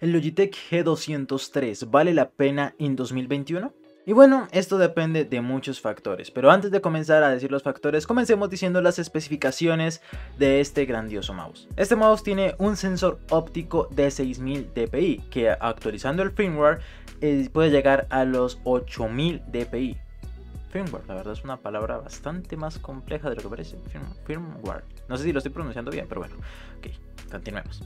¿El Logitech G203 vale la pena en 2021? Y bueno, esto depende de muchos factores, pero antes de comenzar a decir los factores, comencemos diciendo las especificaciones de este grandioso mouse. Este mouse tiene un sensor óptico de 6000 dpi, que actualizando el firmware eh, puede llegar a los 8000 dpi. Firmware, la verdad es una palabra bastante más compleja de lo que parece. firmware. No sé si lo estoy pronunciando bien, pero bueno. Ok, continuemos.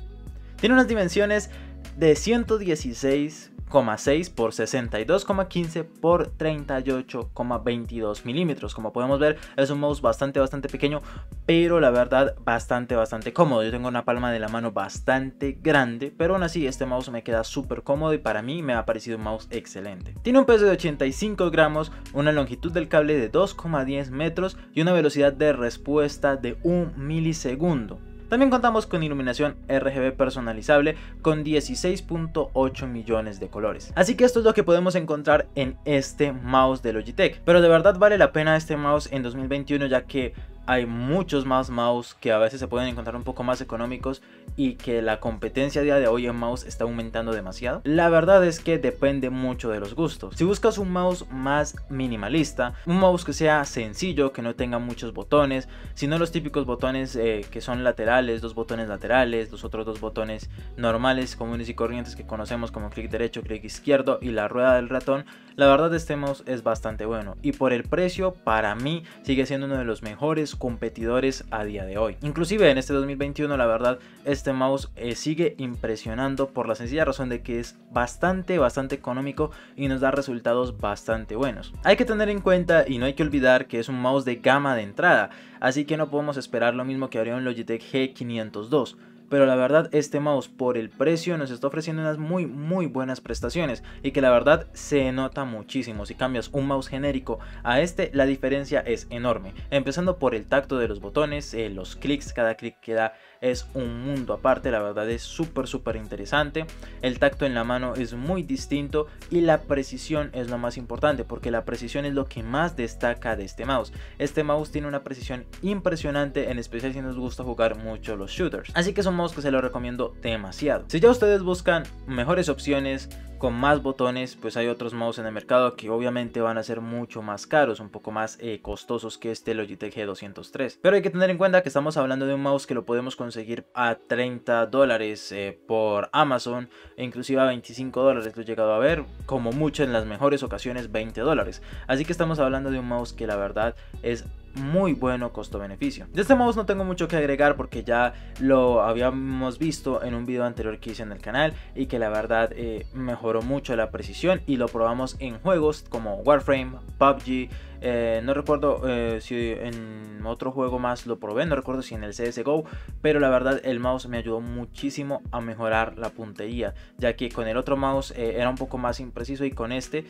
Tiene unas dimensiones de 116,6 por 62,15 por 38,22 milímetros. Como podemos ver, es un mouse bastante, bastante pequeño, pero la verdad, bastante, bastante cómodo. Yo tengo una palma de la mano bastante grande, pero aún así, este mouse me queda súper cómodo y para mí me ha parecido un mouse excelente. Tiene un peso de 85 gramos, una longitud del cable de 2,10 metros y una velocidad de respuesta de 1 milisegundo. También contamos con iluminación RGB personalizable con 16.8 millones de colores. Así que esto es lo que podemos encontrar en este mouse de Logitech. Pero de verdad vale la pena este mouse en 2021 ya que hay muchos más mouse que a veces se pueden encontrar un poco más económicos y que la competencia a día de hoy en mouse está aumentando demasiado? La verdad es que depende mucho de los gustos. Si buscas un mouse más minimalista, un mouse que sea sencillo, que no tenga muchos botones, sino los típicos botones eh, que son laterales, dos botones laterales, los otros dos botones normales, comunes y corrientes que conocemos como clic derecho, clic izquierdo y la rueda del ratón, la verdad este mouse es bastante bueno y por el precio para mí sigue siendo uno de los mejores competidores a día de hoy. Inclusive en este 2021 la verdad este mouse eh, sigue impresionando por la sencilla razón de que es bastante bastante económico y nos da resultados bastante buenos. Hay que tener en cuenta y no hay que olvidar que es un mouse de gama de entrada, así que no podemos esperar lo mismo que haría un Logitech G502 pero la verdad este mouse por el precio nos está ofreciendo unas muy muy buenas prestaciones y que la verdad se nota muchísimo. Si cambias un mouse genérico a este la diferencia es enorme. Empezando por el tacto de los botones, eh, los clics, cada clic que da es un mundo aparte, la verdad es súper súper interesante. El tacto en la mano es muy distinto y la precisión es lo más importante porque la precisión es lo que más destaca de este mouse. Este mouse tiene una precisión impresionante, en especial si nos gusta jugar mucho los shooters. Así que es un mouse que se lo recomiendo demasiado. Si ya ustedes buscan mejores opciones, con más botones, pues hay otros mouse en el mercado que obviamente van a ser mucho más caros, un poco más eh, costosos que este Logitech G203. Pero hay que tener en cuenta que estamos hablando de un mouse que lo podemos conseguir a 30 dólares eh, por Amazon e inclusive a 25 dólares lo he llegado a ver, como mucho en las mejores ocasiones 20 dólares. Así que estamos hablando de un mouse que la verdad es muy bueno costo-beneficio. De este mouse no tengo mucho que agregar porque ya lo habíamos visto en un video anterior que hice en el canal y que la verdad eh, mejoró mucho la precisión y lo probamos en juegos como Warframe, PUBG, eh, no recuerdo eh, si en otro juego más lo probé, no recuerdo si en el CSGO, pero la verdad el mouse me ayudó muchísimo a mejorar la puntería, ya que con el otro mouse eh, era un poco más impreciso y con este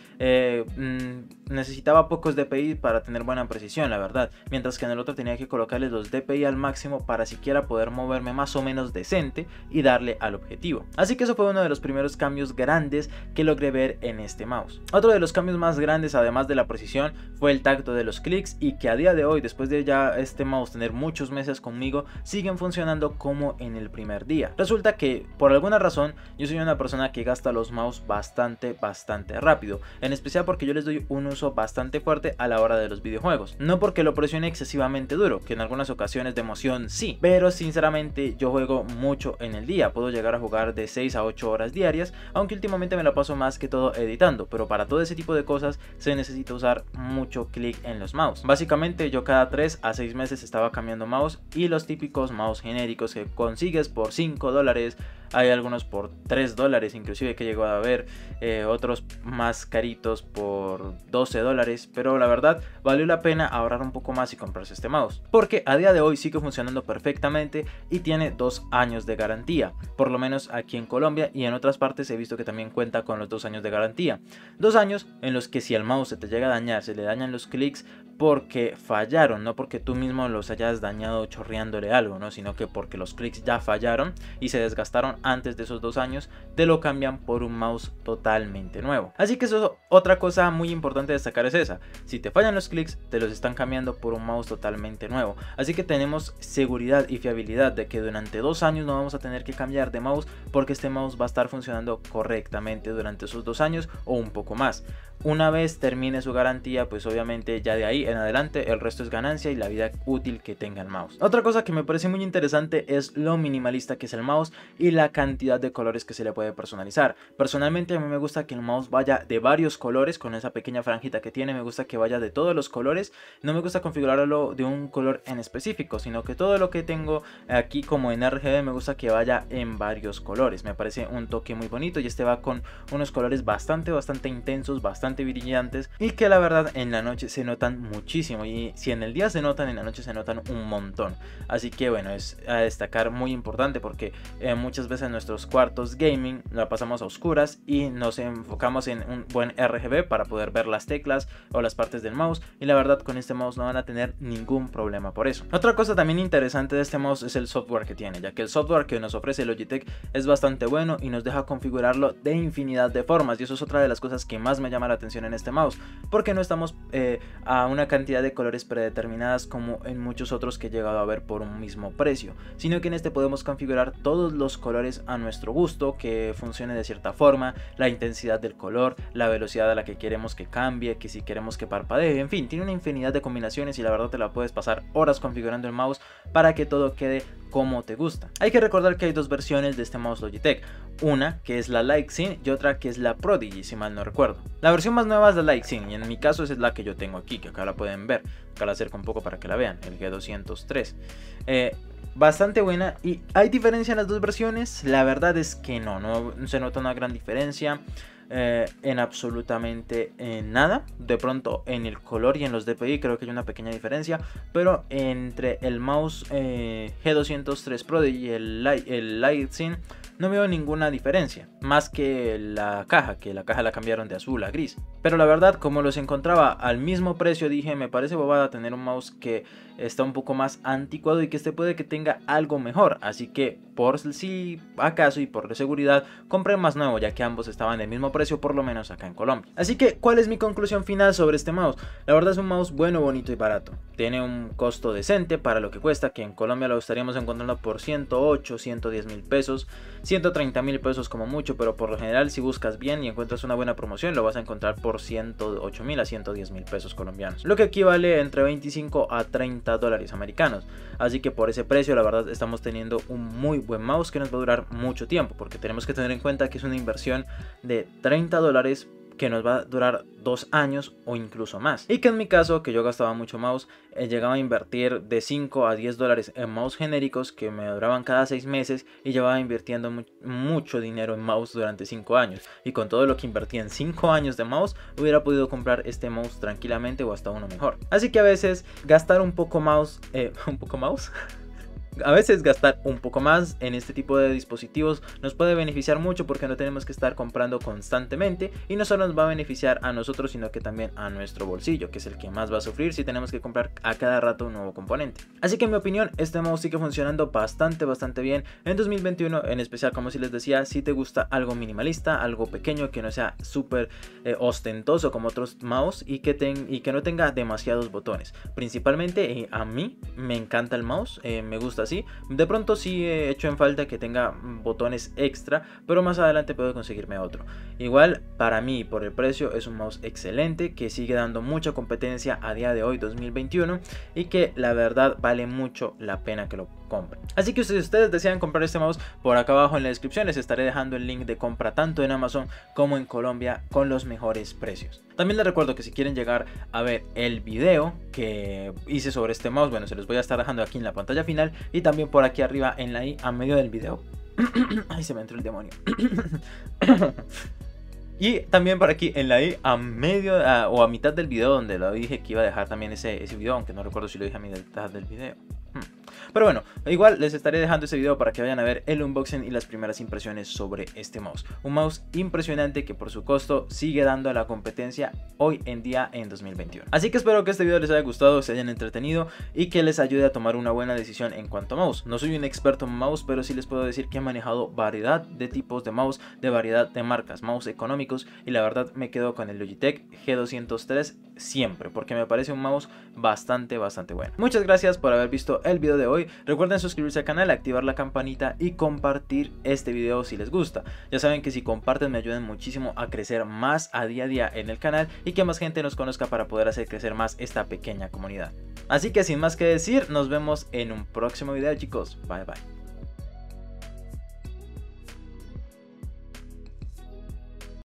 mm, necesitaba pocos DPI para tener buena precisión, la verdad, mientras que en el otro tenía que colocarle los DPI al máximo para siquiera poder moverme más o menos decente y darle al objetivo. Así que eso fue uno de los primeros cambios grandes que logré ver en este mouse. Otro de los cambios más grandes, además de la precisión, fue el de los clics y que a día de hoy, después de ya este mouse tener muchos meses conmigo, siguen funcionando como en el primer día. Resulta que por alguna razón yo soy una persona que gasta los mouse bastante, bastante rápido, en especial porque yo les doy un uso bastante fuerte a la hora de los videojuegos. No porque lo presione excesivamente duro, que en algunas ocasiones de emoción sí, pero sinceramente yo juego mucho en el día, puedo llegar a jugar de 6 a 8 horas diarias, aunque últimamente me lo paso más que todo editando, pero para todo ese tipo de cosas se necesita usar mucho clic en los mouse. Básicamente yo cada 3 a 6 meses estaba cambiando mouse y los típicos mouse genéricos que consigues por 5 dólares hay algunos por 3 dólares inclusive que llegó a ver, eh, otros más caritos por 12 dólares, pero la verdad valió la pena ahorrar un poco más y comprarse este mouse, porque a día de hoy sigue funcionando perfectamente y tiene 2 años de garantía, por lo menos aquí en Colombia y en otras partes he visto que también cuenta con los 2 años de garantía. 2 años en los que si el mouse se te llega a dañar, se le dañan los clics porque fallaron, no porque tú mismo los hayas dañado chorreándole algo, ¿no? sino que porque los clics ya fallaron y se desgastaron antes de esos dos años te lo cambian por un mouse totalmente nuevo. Así que eso otra cosa muy importante de destacar es esa. Si te fallan los clics, te los están cambiando por un mouse totalmente nuevo. Así que tenemos seguridad y fiabilidad de que durante dos años no vamos a tener que cambiar de mouse porque este mouse va a estar funcionando correctamente durante esos dos años o un poco más. Una vez termine su garantía, pues obviamente ya de ahí en adelante el resto es ganancia y la vida útil que tenga el mouse. Otra cosa que me parece muy interesante es lo minimalista que es el mouse y la cantidad de colores que se le puede personalizar. Personalmente a mí me gusta que el mouse vaya de varios colores con esa pequeña franjita que tiene, me gusta que vaya de todos los colores. No me gusta configurarlo de un color en específico, sino que todo lo que tengo aquí como en RGB me gusta que vaya en varios colores. Me parece un toque muy bonito y este va con unos colores bastante, bastante intensos, bastante brillantes y que la verdad en la noche se notan muchísimo y si en el día se notan en la noche se notan un montón así que bueno es a destacar muy importante porque eh, muchas veces en nuestros cuartos gaming la pasamos a oscuras y nos enfocamos en un buen RGB para poder ver las teclas o las partes del mouse y la verdad con este mouse no van a tener ningún problema por eso. Otra cosa también interesante de este mouse es el software que tiene ya que el software que nos ofrece Logitech es bastante bueno y nos deja configurarlo de infinidad de formas y eso es otra de las cosas que más me llama la atención en este mouse, porque no estamos eh, a una cantidad de colores predeterminadas como en muchos otros que he llegado a ver por un mismo precio, sino que en este podemos configurar todos los colores a nuestro gusto, que funcione de cierta forma, la intensidad del color, la velocidad a la que queremos que cambie, que si queremos que parpadee, en fin, tiene una infinidad de combinaciones y la verdad te la puedes pasar horas configurando el mouse para que todo quede como te gusta. Hay que recordar que hay dos versiones de este mouse Logitech, una que es la Lightsin y otra que es la Prodigy si mal no recuerdo. La versión más nueva es la Lightsin y en mi caso es la que yo tengo aquí, que acá la pueden ver, acá la acerco un poco para que la vean, el G203. Eh, bastante buena y hay diferencia en las dos versiones, la verdad es que no, no se nota una gran diferencia. Eh, en absolutamente nada. De pronto en el color y en los DPI creo que hay una pequeña diferencia. Pero entre el mouse eh, G203 Pro y el, el no veo ninguna diferencia, más que la caja, que la caja la cambiaron de azul a gris. Pero la verdad, como los encontraba al mismo precio, dije, me parece bobada tener un mouse que está un poco más anticuado y que este puede que tenga algo mejor. Así que por si acaso y por seguridad, compré más nuevo, ya que ambos estaban del mismo precio, por lo menos acá en Colombia. Así que, ¿cuál es mi conclusión final sobre este mouse? La verdad es un mouse bueno, bonito y barato. Tiene un costo decente para lo que cuesta, que en Colombia lo estaríamos encontrando por 108, 110 mil pesos. 130 mil pesos como mucho, pero por lo general si buscas bien y encuentras una buena promoción lo vas a encontrar por 108 mil a 110 mil pesos colombianos, lo que equivale entre 25 a 30 dólares americanos. Así que por ese precio la verdad estamos teniendo un muy buen mouse que nos va a durar mucho tiempo, porque tenemos que tener en cuenta que es una inversión de 30 dólares que nos va a durar dos años o incluso más. Y que en mi caso, que yo gastaba mucho mouse, eh, llegaba a invertir de 5 a 10 dólares en mouse genéricos que me duraban cada 6 meses y llevaba invirtiendo mucho dinero en mouse durante 5 años. Y con todo lo que invertí en 5 años de mouse, hubiera podido comprar este mouse tranquilamente o hasta uno mejor. Así que a veces gastar un poco mouse, eh, un poco mouse. A veces gastar un poco más en este tipo de dispositivos nos puede beneficiar mucho porque no tenemos que estar comprando constantemente y no solo nos va a beneficiar a nosotros sino que también a nuestro bolsillo que es el que más va a sufrir si tenemos que comprar a cada rato un nuevo componente. Así que en mi opinión este mouse sigue funcionando bastante bastante bien en 2021 en especial como si les decía si te gusta algo minimalista, algo pequeño que no sea súper eh, ostentoso como otros mouse y que, ten, y que no tenga demasiados botones. Principalmente eh, a mí me encanta el mouse, eh, me gusta De pronto sí he hecho en falta que tenga botones extra, pero más adelante puedo conseguirme otro. Igual, para mí, por el precio, es un mouse excelente que sigue dando mucha competencia a día de hoy, 2021, y que la verdad vale mucho la pena que lo Así que si ustedes desean comprar este mouse, por acá abajo en la descripción les estaré dejando el link de compra tanto en Amazon como en Colombia con los mejores precios. También les recuerdo que si quieren llegar a ver el video que hice sobre este mouse, bueno, se los voy a estar dejando aquí en la pantalla final y también por aquí arriba en la i a medio del video. Ay, se me entró el demonio. Y también por aquí en la i a medio o a mitad del video donde lo dije que iba a dejar también ese, ese video, aunque no recuerdo si lo dije a mitad del video. Hmm. Pero bueno, igual les estaré dejando este video para que vayan a ver el unboxing y las primeras impresiones sobre este mouse. Un mouse impresionante que por su costo sigue dando a la competencia hoy en día en 2021. Así que espero que este video les haya gustado, se hayan entretenido y que les ayude a tomar una buena decisión en cuanto a mouse. No soy un experto en mouse, pero sí les puedo decir que he manejado variedad de tipos de mouse, de variedad de marcas, mouse económicos y la verdad me quedo con el Logitech G203 siempre porque me parece un mouse bastante bastante bueno. Muchas gracias por haber visto el video hoy. Recuerden suscribirse al canal, activar la campanita y compartir este video si les gusta. Ya saben que si comparten me ayudan muchísimo a crecer más a día a día en el canal y que más gente nos conozca para poder hacer crecer más esta pequeña comunidad. Así que sin más que decir, nos vemos en un próximo video chicos. Bye bye.